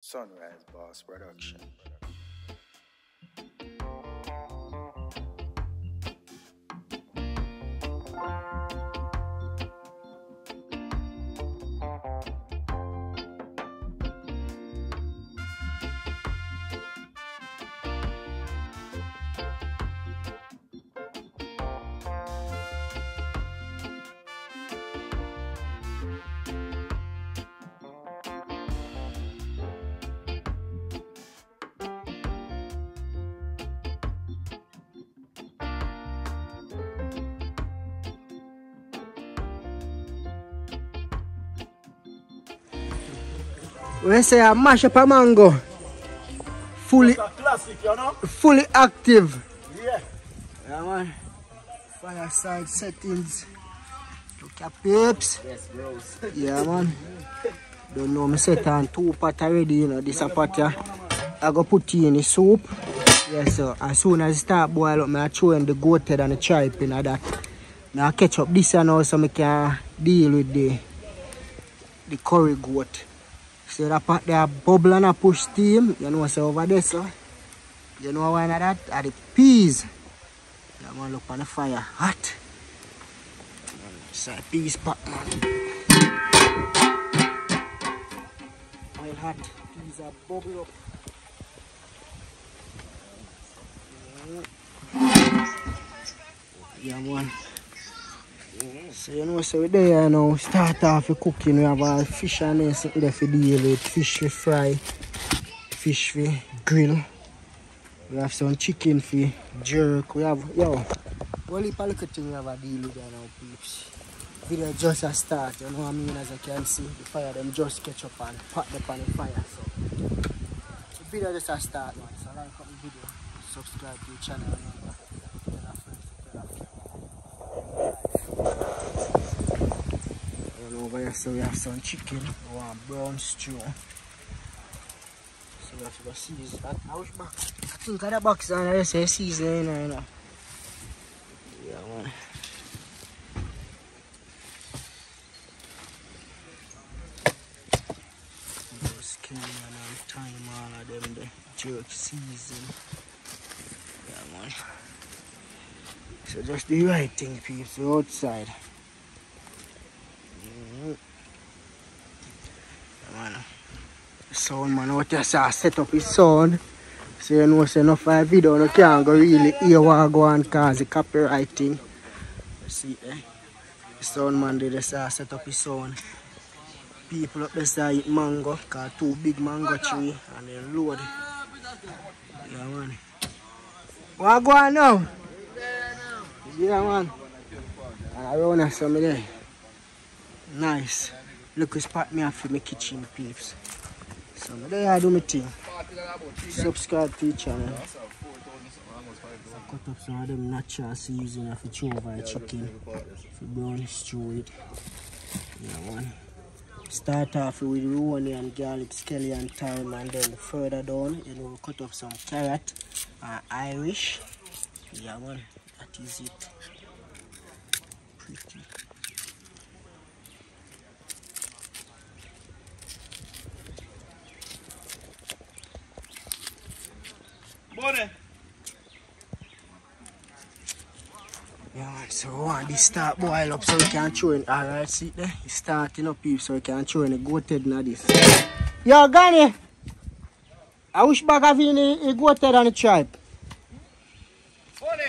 Sunrise Boss Production. We say I mash up a mango. Fully Classic, you know? fully active. Yeah. Yeah man. Fireside settings. Look at peeps. Yes, bros. Yeah man. Don't know me set on two pot already, you know, this a pot yeah. I go put tea in the soup. Yes sir. As soon as it start boil up, I throw in the goat head and the tripe in that. Now I catch up this and also so me can deal with the the curry goat. See that pot there bubble and a push steam. You know so over there so. You know why not that? Are the peas. Yeah man look on the fire. Hot. So peas pot man. Oil hot. Peas are bubble up. Yeah man. So you know, so we there now, start off the cooking, we have our fish and something there for deal with, fish we fry, fish we grill. We have some chicken for jerk, we have, yo, well heap of little thing we have a deal with now, peeps. Video just a start, you know what I mean, as I can see, the fire them just catch up and pot them on the fire, so. The video just a start, man, so like up the video, subscribe to the channel, tell a friend to tell a friend. And over here, so we have some chicken, want brown stew. So we have to go season that. Wish back. I think the box and I say season, you know. Yeah, man. Those skin and um, thyme, all of them, the jerk season. Yeah, man. So just the right thing, people, outside. Mhm. Yeah, man. Sound man out there say set up his sound. So you know say enough of video no can't go really hear what go on cause the copywriting. You see eh? The sound man did say set up his sound. People up there say eat mango, cause two big mango tree and then load. Yeah man. What go on now? Yeah, man. And around us, some there. Nice. Look, spot me for my kitchen, peeps. So, there I do my thing. Subscribe to the channel. Cut up some of them natural seasoning for chew over the chicken. For brown stew it. Yeah, man. Start off with raw onion, garlic, scallion, thyme, and then further down, you know, cut up some carrot, uh, Irish. Yeah, man. That is it. Pretty. Yeah, man, so want this start boil up so we can throw in. Alright, see there? It's starting up here so we can throw in a goat head in this. Yo, Gani! I wish back have in a goat head on the tripe. Bonnie.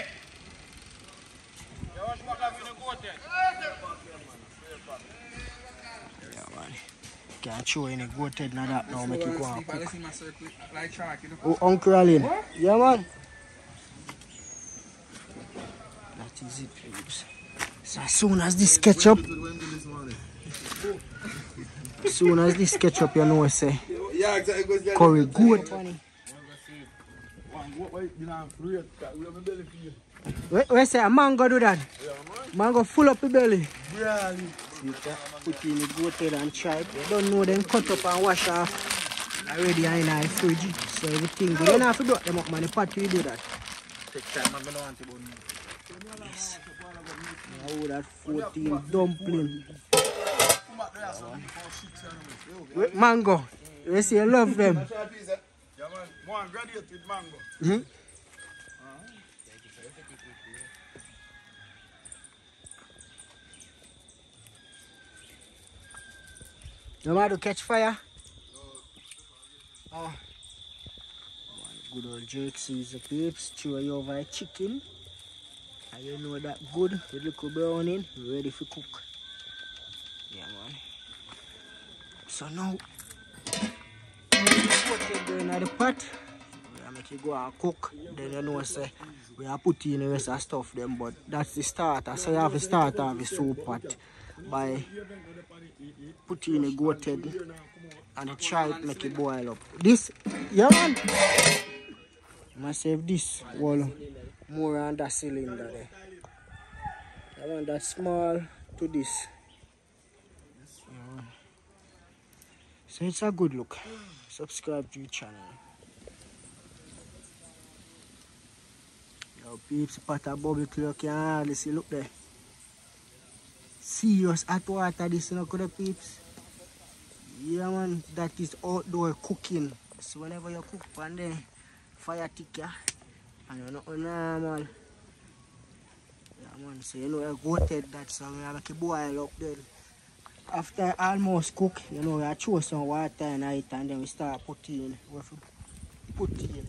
You want to back up in the goat then? Yeah, man. Can throw in a goat head in that now, make it go on cook. in my circle, like shark, you know. Oh, Uncle Alin. Yeah, man. That is it, babes. So as soon as this ketchup, as soon as this ketchup, you know, say, Yeah, exactly. Curry good. Where, where say a mango do that? Mango full up the belly. Really? Put in the goat head and tripe. You don't know them cut up and wash off. Already in the fridge. So everything good. You don't have to do them up, man. The pot you do that. Take time, man. I don't want to bun. Yes. Oh, that 14 dumpling. With mango. You see, you love them. Yeah, man. One graduate with mango. Mhm. You want to catch fire? Oh. oh good old Jake sees the peeps. Chew over a chicken. And you know that good with little browning. Ready for cook. Yeah, man. So now, put it in the pot. We make it go and cook. Then you know say we are put in the rest of stuff them, but that's the starter. So you have to start off the soup pot by putting in a goat head and a try it make it boil up. This, yeah man. Must save this wall more on that cylinder there. I want that small to this. Yeah. So it's a good look. Subscribe to your channel. Yo peeps, pot clear, you can hardly see, look there. Serious hot water this, you know, could peeps? Yeah man, that is outdoor cooking. So whenever you cook on the fire tick yeah, and you're not normal. Yeah man, so you know you goated that so we have make it boil up then. After almost cook, you know, we throw some water in it and then we start putting in.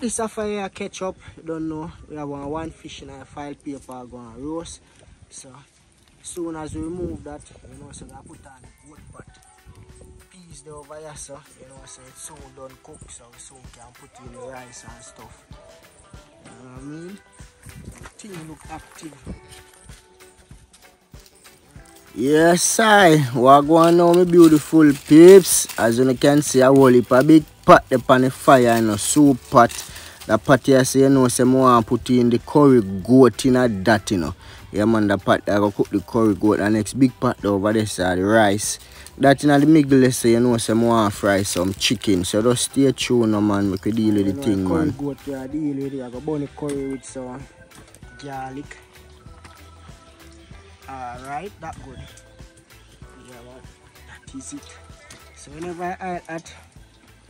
This a fire ketchup, you don't know. We have one, one fish in a file paper going roast. So soon as we remove that, you know, so we put on wood pot. Peas there over here, so you know, so it's soon done cook, so we soon can put in the rice and stuff. You know what I mean? The thing look active. Yes, I. What going on, my beautiful peeps? As you can see, I hold up a big pot upon the fire in a soup pot. The pot here, so you know, say, I want to put in the curry goat in that, you know. Yeah, man, the pot I go cook the curry goat. The next big pot over there, the rice. That in the middle, so you know, want to fry some chicken. So just stay tuned, no, man. We could deal with the thing, curry man. goat we are deal with it. I go burn the curry with some garlic. Alright, that good. Yeah, well, that is it. So whenever I add that,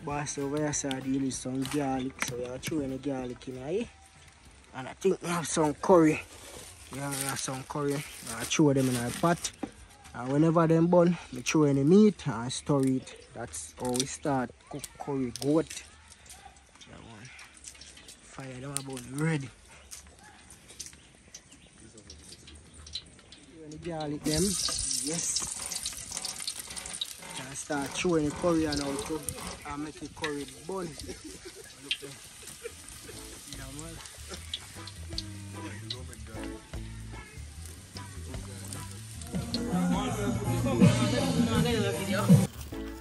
boss over here so I deal with some garlic. So we are throwing the garlic in here. Eh? And I think we have some curry. Yeah, some curry. I throw them in a pot. And whenever them burn, we throw the meat and store it. That's how we start cook curry goat. Yeah, man. Fire them about ready. When the garlic them, yes. Can start throwing the curry and out too, and uh, make the curry burn. Look there. Yeah, man.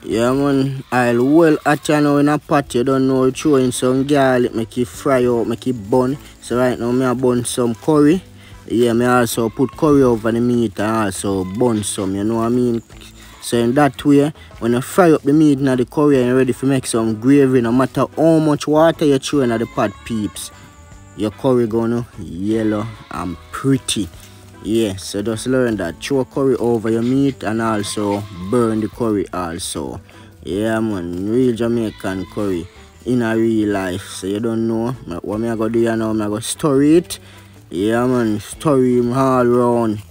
Yeah man, I'll well you now in a pot, you don't know, throw in some garlic, make it fry out, make it burn. So right now me I burn some curry. Yeah, me also put curry over the meat and also burn some, you know what I mean? So in that way, when you fry up the meat and the curry and you're ready to make some gravy, no matter how much water you throw in the pot peeps, your curry gonna yellow and pretty. Yeah, so just learn that. Throw curry over your meat and also burn the curry also. Yeah man, real Jamaican curry in a real life. So you don't know what me I go do you now, me I go story it. Yeah man, story him all round.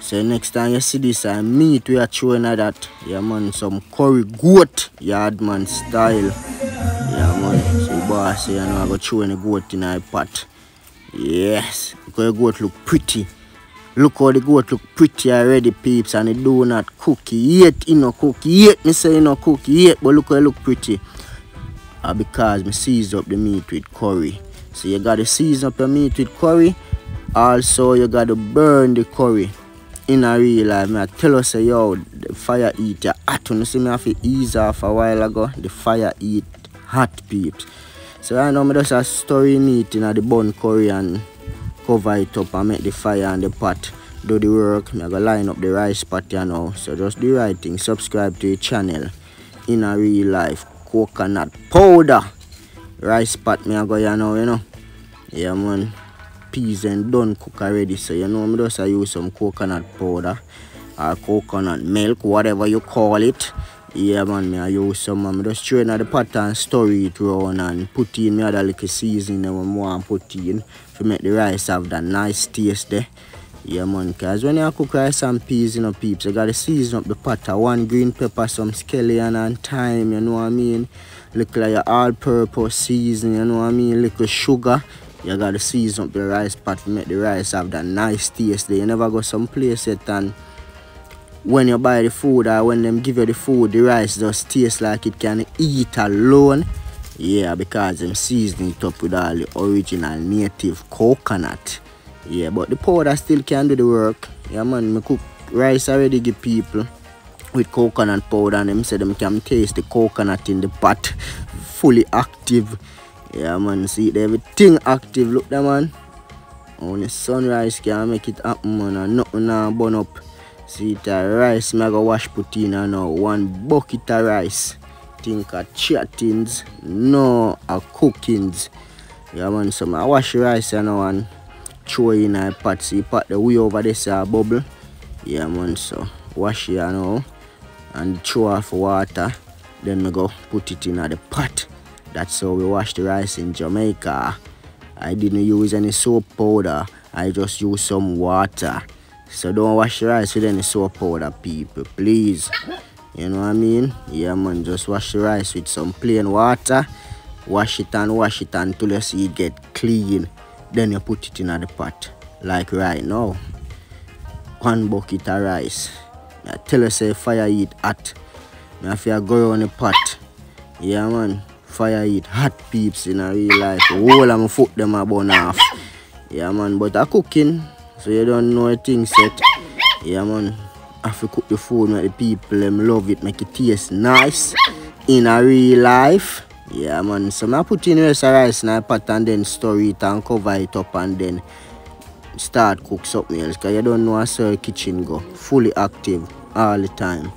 So next time you see this uh, meat we are throwing at that. Yeah man, some curry goat yard man style. Yeah man, so boss you know I go throw the goat in a pot. Yes, because the goat look pretty. Look how the goat look pretty already, peeps, and it do not cook yet. You know, cook yet. Me say you know cook yet, but look how it look pretty. Uh, because me season up the meat with curry. So you gotta season up your meat with curry. Also, you gotta burn the curry. In a real life, me I tell us say yo, the fire eat ya hot. You see me have to ease off a while ago. The fire eat hot, peeps. So I know I just a story meat in a the bun curry and cover it up and make the fire and the pot do the work. I go line up the rice pot you know. So just do the right thing. Subscribe to the channel. In a real life, coconut powder. Rice pot me I go you know, you know. Yeah man. Peas and done cook already. So you know me just I use some coconut powder. or coconut milk, whatever you call it. Yeah man, me I use some man. Me just strain at the and stir it round and put in me other little seasoning that I want put in to make the rice have that nice taste there. Yeah man, cause when you cook rice and peas, you know peeps, you gotta season up the pot. One green pepper, some scallion and thyme, you know what I mean? Look like your all-purpose season, you know what I mean? Little sugar. You gotta season up the rice pot to make the rice have that nice taste there. You never go some place yet and when you buy the food or when them give you the food, the rice just tastes like it can eat alone. Yeah, because them season it up with all the original native coconut. Yeah, but the powder still can do the work. Yeah, man, me cook rice already give people with coconut powder and them say them can taste the coconut in the pot fully active. Yeah, man, see everything active. Look, that man. Only sunrise can make it happen, man, and nothing now burn up. See the rice me go wash put in now. One bucket of rice. Think of chattings, no a cookings. Yeah man, so I wash rice rice now and throw in a pot. See pot the way over this uh, bubble. Yeah man, so wash it now and throw off water. Then we go put it in the pot. That's how we wash the rice in Jamaica. I didn't use any soap powder. I just used some water. So don't wash your rice with any soap powder, people, please. You know what I mean? Yeah, man, just wash your rice with some plain water. Wash it and wash it until you see it get clean. Then you put it in the pot. Like right now. One bucket of rice. I tell you, say fire heat hot. I have to go on the pot. Yeah, man. Fire heat hot peeps in a real life. All of my foot them are burn off. Yeah, man. But I cooking. So you don't know a thing set. Yeah man. Have to cook the food make the people them love it, make it taste nice in a real life. Yeah man. So I put in rest of rice in a pot and then stir it and cover it up and then start cook something else. Cause you don't know how the kitchen go. Fully active all the time.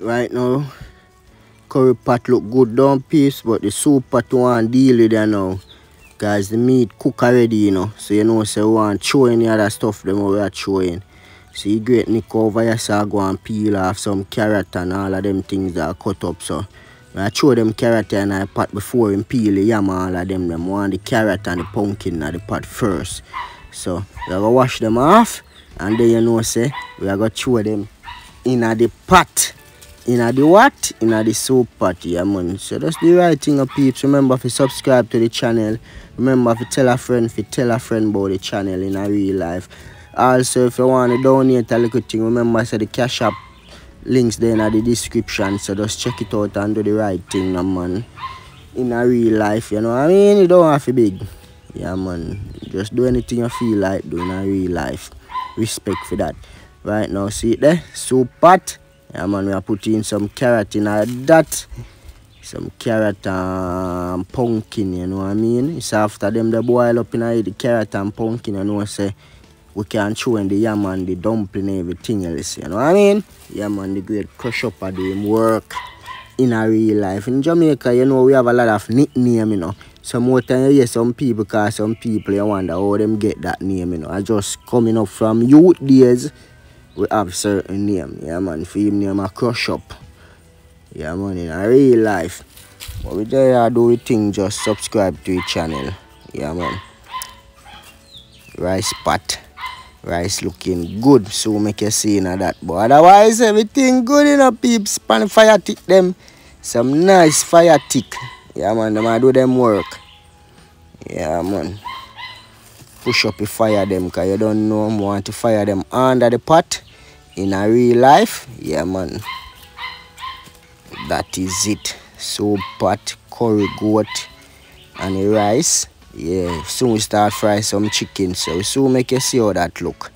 Right now. Curry pot look good down piece but the soup pot want deal with it now. Guys the meat cook already you know. So you know so we want throw any other stuff them we are throwing see great nick over here so I go and peel off some carrot and all of them things that are cut up so. I throw them carrot in the pot before and peel the yam all of them them want the carrot and the pumpkin in the pot first. So we are gonna wash them off and then you know say we are gonna throw them in the pot in a the what? In the soup pot, yeah man. So that's the right thing of peeps. Remember to subscribe to the channel. Remember to tell a friend to tell a friend about the channel in a real life. Also if you want to donate a little thing, remember say the cash app links there in the description. So just check it out and do the right thing no, man. In a real life, you know what I mean? You don't have to big. Yeah man. Just do anything you feel like doing in a real life. Respect for that. Right now, see it there? Soup pot. Yeah man, we are putting some carrot in our that. Some carrot and pumpkin, you know what I mean? It's after them they boil up in the carrot and pumpkin, you know say we can chew in the yam and the dumpling and everything else, you know what I mean? Yeah man, the great crush up of them work in a real life. In Jamaica, you know, we have a lot of nickname, you know. Some more time you hear some people cause some people you wonder how them get that name, you know. I just coming up from youth days we have certain name. Yeah man, for him name a crush up. Yeah man, in a real life. But we just uh, do we thing, just subscribe to the channel. Yeah man. Rice pot. Rice looking good. So make you see in that. But otherwise everything good in a peeps. Pan fire tick them. Some nice fire tick. Yeah man, them I do them work. Yeah man. Push up the fire them cause you don't know I want to fire them under the pot in a real life. Yeah man. That is it. So pot, curry goat and the rice. Yeah, soon we start fry some chicken. So soon make you see how that look.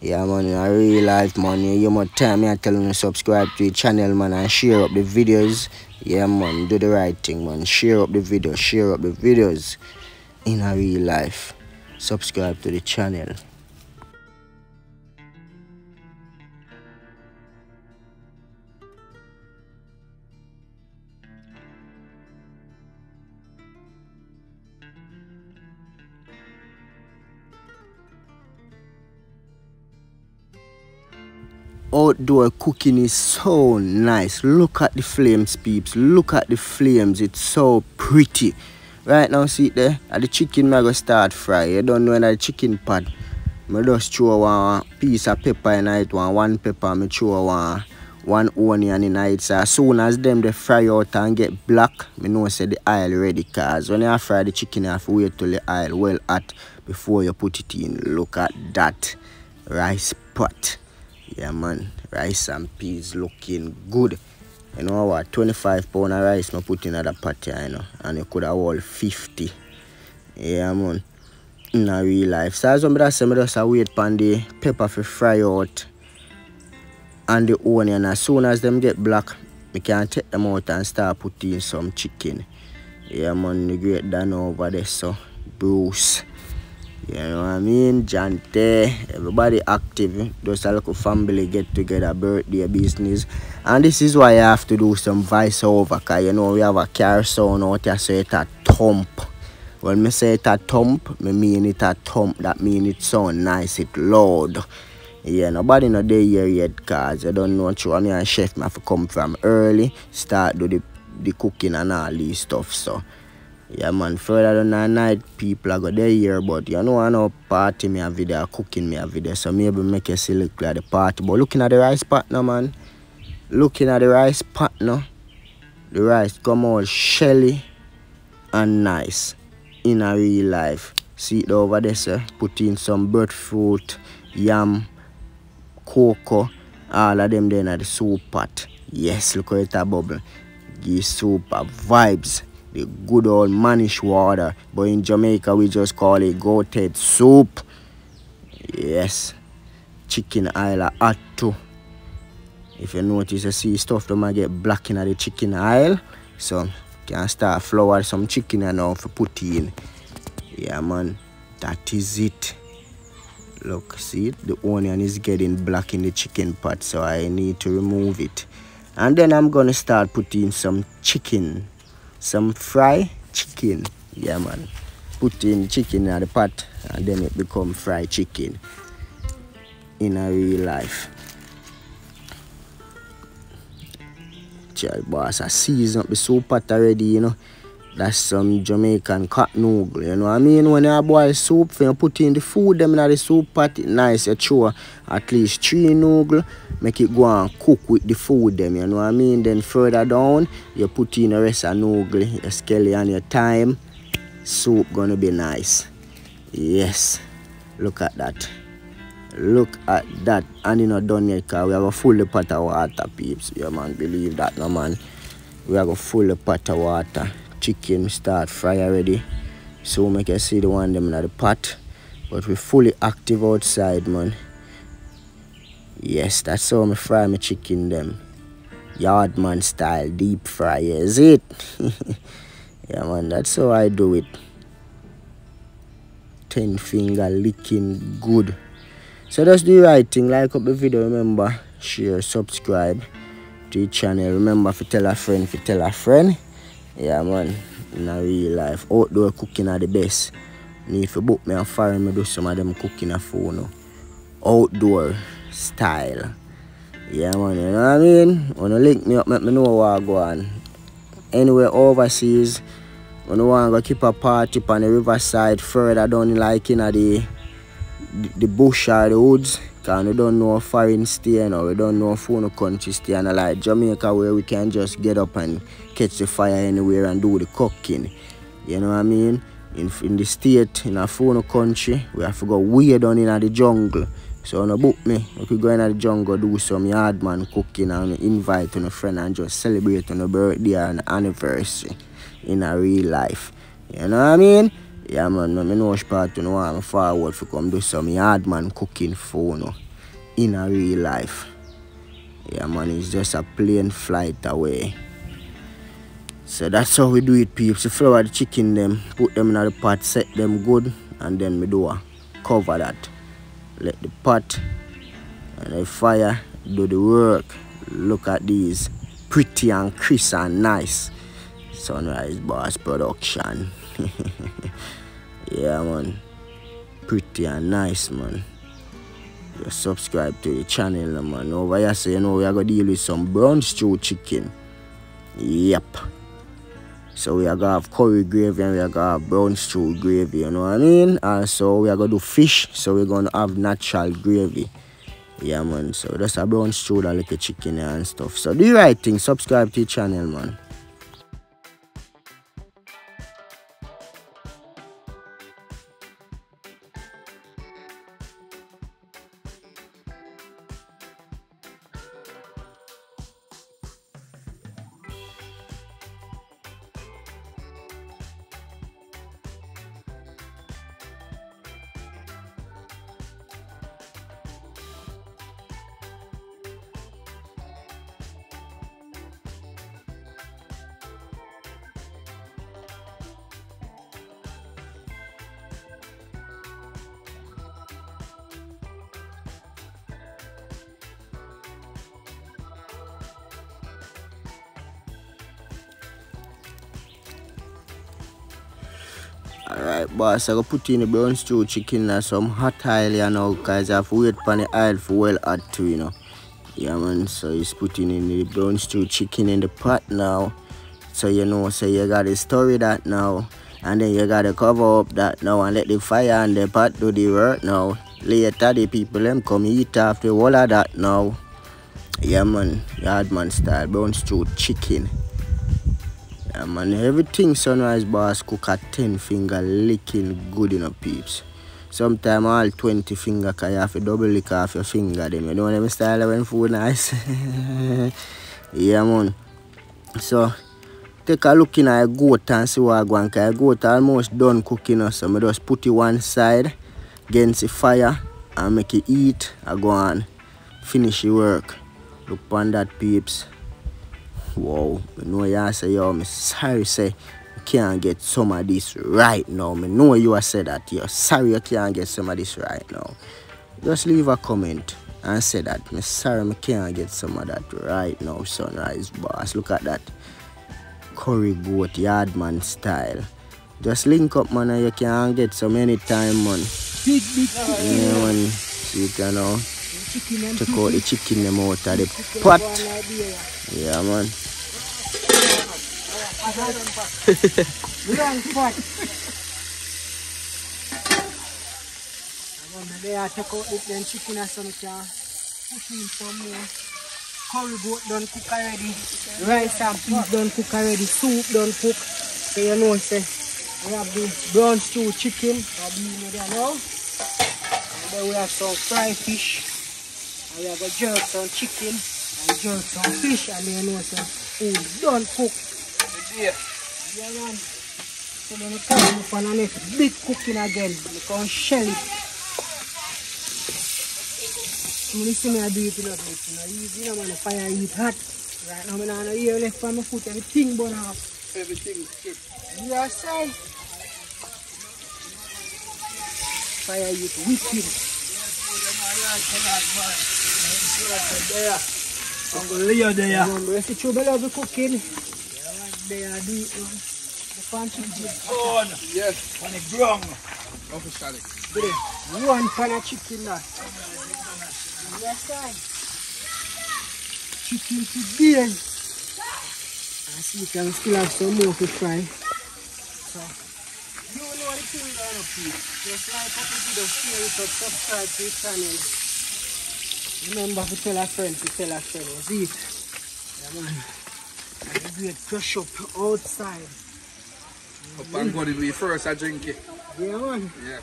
Yeah man, in a real life man, you must time me I tell you to subscribe to the channel man and share up the videos. Yeah man, do the right thing man. Share up the video, share up the videos in a real life. Subscribe to the channel. Outdoor cooking is so nice. Look at the flames peeps. Look at the flames. It's so pretty. Right now see it there? At the chicken I go start fry. You don't know that the chicken pot I just throw one piece of pepper in it one one pepper I throw one one onion in it. So as soon as them they fry out and get black me know say the oil ready cause when you fry the chicken you have to wait till the oil well hot before you put it in. Look at that rice pot yeah man. Rice and peas looking good. You know what? 25 pound of rice no put in other pot you know. And you could have all 50 yeah man. In a real life. So as I'm me just wait pan the pepper for fry out and the onion. As soon as them get black we can take them out and start putting some chicken. Yeah man. The great done over there so Bruce you know what I mean? Jante, everybody active. Just a little family get together, birthday business. And this is why I have to do some voiceover. Because you know we have a car sound out there, so it's a thump. When me say it a thump, me mean it a thump. That mean it sound nice, it loud. Yeah, nobody know day here yet cause I don't know what me and chef me have to come from early, start do the, the cooking and all these stuff. So yeah man, further than the night people are go there here but you know I know party me a video, cooking me a video so maybe make you see look like the party. But looking at the rice pot now man, looking at the rice pot now, the rice come out shelly and nice in a real life. See it over there sir, put in some breadfruit, yam, cocoa, all of them there in the soup pot. Yes, look at that bubble. Give soup vibes the good old manish water. But in Jamaica we just call it goat head soup. Yes. Chicken aisle hot too. If you notice you see stuff that might get black in the chicken aisle so can start flour some chicken and now for put in yeah man. That is it. Look see the onion is getting black in the chicken pot so I need to remove it. And then I'm gonna start putting some chicken some fried chicken. Yeah man. Put in chicken in the pot and then it become fried chicken in a real life. Child boss I season up the soup pot already you know. That's some Jamaican cut noodle, you know what I mean? When you boil soup, when you put in the food them in the soup pot, nice, you throw at least three noodle, make it go and cook with the food them, you know what I mean? Then further down, you put in the rest of noodle, your skelly your thyme, soup gonna be nice. Yes, look at that. Look at that. And you know done yet, cause we have a full pot of water, peeps. Yeah man, believe that no man. We have a full pot of water chicken start fry already so make you see the one them in the pot but we fully active outside man yes that's how I fry my chicken them yardman style deep fry is it yeah man that's how I do it 10 finger licking good so do the right thing like up the video remember share subscribe to the channel remember if you tell a friend if you tell a friend yeah, man. In a real life. Outdoor cooking are the best. If you book me and fire me do some of them cooking a phone. Oh. Outdoor style. Yeah, man. You know what I mean? When you link me up, let me know what I go on. anywhere overseas, when you want to keep a party on the riverside further down like in the, the, the bush or the woods, because we don't know foreign stay or we don't know phone country stay and like Jamaica where we can just get up and catch the fire anywhere and do the cooking. You know what I mean? In, in the state, in a phone country, we have to go way down in the jungle. So on a book me, we could go in the jungle, do some yard man cooking and invite on a friend and just celebrate on a birthday and anniversary in a real life. You know what I mean? Yeah man, I know which part you know I'm forward to come do some yard man cooking for you know, in a real life. Yeah man, it's just a plane flight away. So that's how we do it peeps. You flour the chicken them, put them in the pot, set them good, and then we do a cover that. Let the pot and the fire do the work. Look at these. Pretty and crisp and nice. Sunrise Boss Production. yeah man. Pretty and nice man. Just subscribe to the channel man. Over here so you know we are gonna deal with some brown stew chicken. Yep. So we are gonna have curry gravy and we are gonna have brown stew gravy, you know what I mean? And so we are gonna do fish, so we're gonna have natural gravy. Yeah man, so that's a brown stew that like a chicken and stuff. So do the right thing, subscribe to the channel man. Alright, boss, I go put in the brown stew chicken and some hot oil you know, cause I have to wait for the oil for well hot too, you know. Yeah man, so he's putting in the brown stew chicken in the pot now. So you know, so you gotta stir that now. And then you gotta cover up that now and let the fire and the pot do the work now. Later the people them come eat after all of that now. Yeah man, yardman style brown stew chicken. Yeah, man, everything Sunrise Boss cook at 10 finger licking good in a peeps. Sometimes all 20 finger cause you have to double lick off your finger them. You know them style when food nice. yeah man. So take a look in a goat and see what I on cause goat almost done cooking us. So I just put it one side against the fire and make it eat. I go on finish the work. Look on that peeps. Wow, I know you say yo, me sorry say you can't get some of this right now. Me know you are say that you're sorry you can't get some of this right now. Just leave a comment and say that me sorry me can't get some of that right now, sunrise boss. Look at that. Curry goat yardman style. Just link up man and you can get some anytime man. Big, big chicken. Yeah man. So you can now Chicken and check out the chicken them out of the pot. Yeah man. Wrong pot. I they are take out the them chicken or some can put in some more. Curry goat done cook already. Rice and peas done cook already. Soup done cook. So you know say we have the brown stew chicken. That being there now. And then we have some fried fish. And we have a jerk some chicken and jerk some fish and then you know some food done cook. Yeah. Yeah, man. So then we come up on the next big cooking again. We can shell it. So you see me I do it, you know, easy, you know, man. The fire heat hot. Right now, I'm not here left from my foot. Everything burn off. Everything good. Yeah, say. Fire heat wicked. Uncle Leo there. The. Yes. On the ground. Officially. One pan of chicken. Chicken today. And see you can still have some more to fry. So, the thing going up here. Just like up the video, share it up, subscribe to the channel. Remember to tell a friend to tell a friend. You see it? Yeah, man. And the great crush up outside. Up and go the way first, I drink it. Yeah, man. Yeah.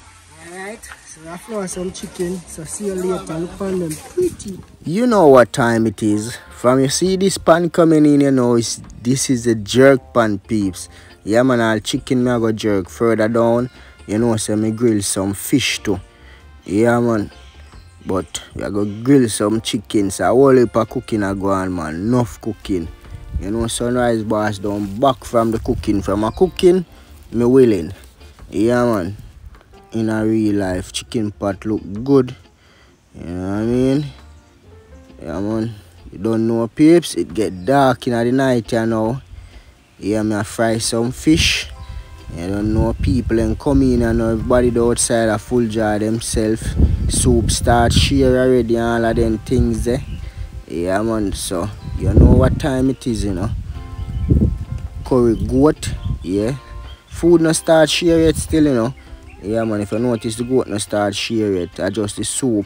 Alright, so I found some chicken. So see you later. Look on them pretty. You know what time it is. From you see this pan coming in, you know it's, this is the jerk pan peeps. Yeah man, all chicken me I go jerk further down. You know, say me grill some fish too. Yeah man. But we are gonna grill some chicken. So a whole heap of cooking I go on man. Enough cooking. You know, sunrise boss down back from the cooking. From a cooking, me willing. Yeah man. In a real life, chicken pot look good. You know what I mean? Yeah man. You don't know peeps, it get dark in the night you know. Yeah, me I fry some fish. You don't know people and come in and everybody the outside a full jar themselves. Soup start share already and all of them things there. Yeah man, so you know what time it is, you know. Curry goat, yeah. Food no start share yet still, you know. Yeah man, if you notice the goat no start share yet, adjust the soup.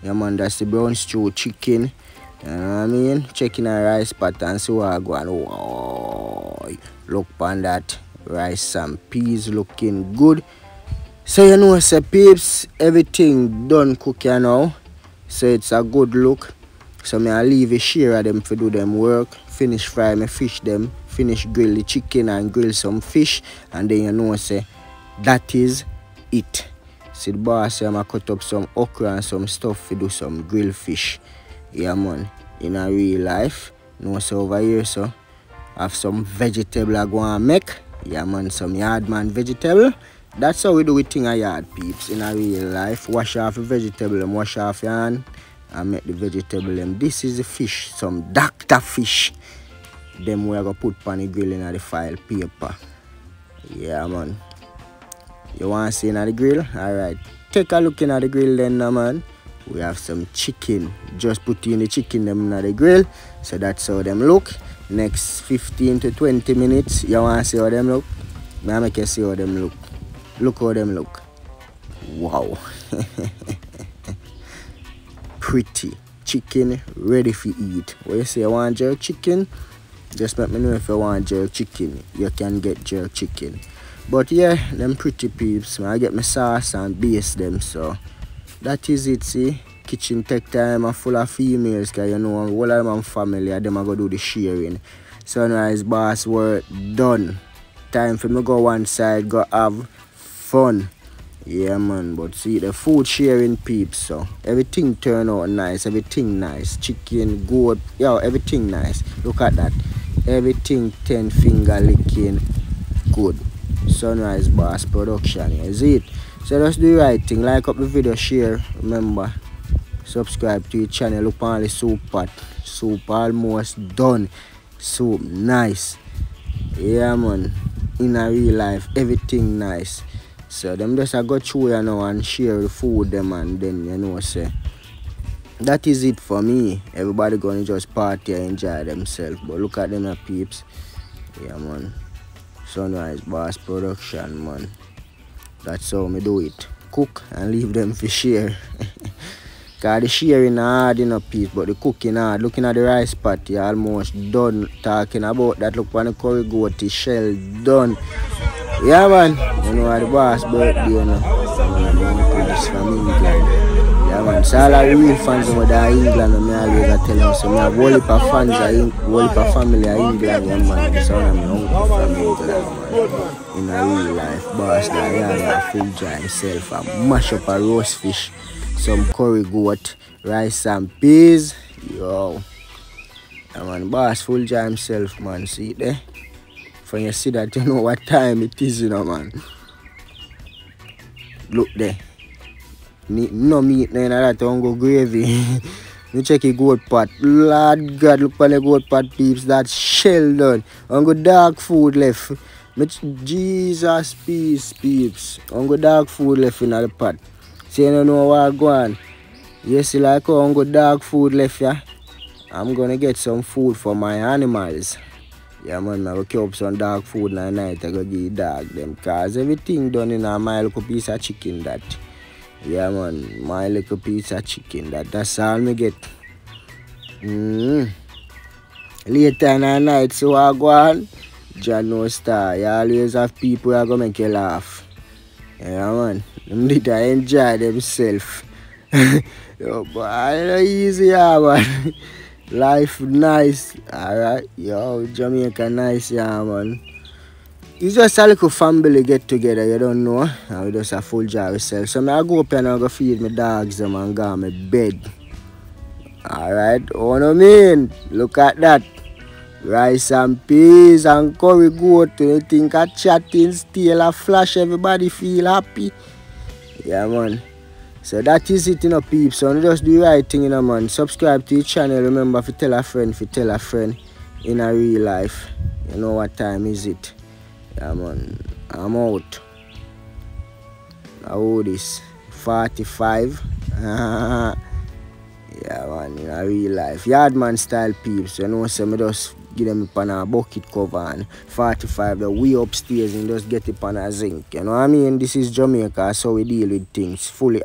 Yeah man, that's the brown stew chicken. You know what I mean? Checking a rice and see what I go and wow, look on that rice and peas looking good. So you know say peeps, everything done cook here now. So it's a good look. So me I leave a share of them for do them work. Finish fry my fish them. Finish grill the chicken and grill some fish. And then you know say that is it. See the boss say I'ma cut up some okra and some stuff to do some grill fish. Yeah man. In a real life. No so over here so have some vegetable I go and make. Yeah man, some yard man vegetable. That's how we do it in a yard peeps in a real life. Wash off the vegetable and wash off your hand and make the vegetable and this is the fish, some doctor fish. Them we are gonna put on the grill in the file paper. Yeah man. You wanna see in the grill? Alright. Take a look in the grill then man. We have some chicken. Just put in the chicken them in the grill. So that's how them look. Next 15 to 20 minutes. You wanna see how them look? May make you see how them look. Look how them look. Wow. Pretty. Chicken ready for eat. What you say you want jerk chicken? Just let me know if you want jerk chicken. You can get jerk chicken. But yeah, them pretty peeps. I get my sauce and base them so that is it see. Kitchen tech time are full of females cause you know all of them family and them I go do the sharing. Sunrise boss work done. Time for me go one side, go have fun. Yeah man, but see the food sharing peeps so everything turn out nice, everything nice. Chicken, goat, yo, everything nice. Look at that. Everything ten finger licking good. Sunrise Boss production, is it? So just do the right thing, like up the video, share, remember, subscribe to your channel, look on the soup pot. Soup almost done. Soup nice. Yeah man. In a real life, everything nice. So them just I go through you know and share the food them and then you know say that is it for me. Everybody gonna just party and enjoy themselves. But look at them uh, peeps. Yeah man. Sunrise Boss production man. That's how me do it. Cook and leave them for share. Cause the sharing hard in a piece, but the cooking hard. Looking at the rice pot, you almost done talking about that. Look on the curry goat, the shell done. Yeah man, you know the boss birthday, you know. Uncles from England. Yeah man, so all the real fans over there in England, and me always I tell them, so me have whole heap of fans, of whole heap of family in England, yeah man. This one of my uncle from England, man. In a real life, boss, that yeah, yeah, full joy himself, and mash up a roast fish, some curry goat, rice and peas, yo. Yeah man, boss, full joy himself, man, see it there? When you see that, you know what time it is, you know, man. Look there. No meat, no, that Don't go gravy. you check a goat pot. Lord God, look on the goat pot, peeps. That shell done. Ungo dark food left. Jesus, peace, peeps. Ungo dark food left in the pot. See, you don't know what go on. You see, like, how ungo dark food left, yeah? I'm gonna get some food for my animals. Yeah man, I go keep some dog food in the night, I go give dog them cause everything done in a my little piece of chicken that. Yeah man, my little piece of chicken that. That's all me get. Mm. Later in the night, so I go on. John no star. You always have people that go make you laugh. Yeah man. Them did I enjoy themselves. Yo, but easy yeah man. Life nice. Alright. Yo, Jamaica nice yeah man. It's just a little family get together, you don't know. And we just a full jar ourselves. So I go up here and I go feed my dogs them and go on my bed. Alright, oh no mean? Look at that. Rice and peas and curry goat. You think a chatting still a flash, everybody feel happy. Yeah man. So that is it you know peeps. So just do right thing you know man. Subscribe to the channel. Remember if you tell a friend, if you tell a friend in a real life. You know what time is it. Yeah man. I'm out. How this? 45. yeah man, in a real life. Yardman style peeps. You know, so me just give them upon a bucket cover and 45 the way upstairs and just get it on a zinc. You know what I mean? This is Jamaica, so we deal with things fully